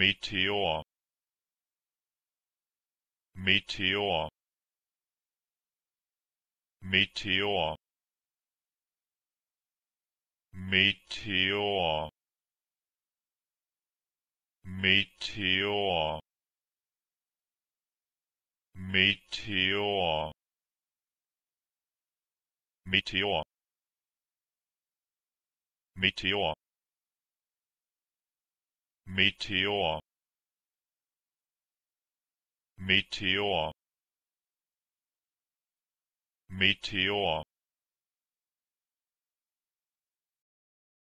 meteor. Meteor. Meteor. Meteor. Meteor. Meteor. Meteor. Meteor meteor. Meteor. Meteor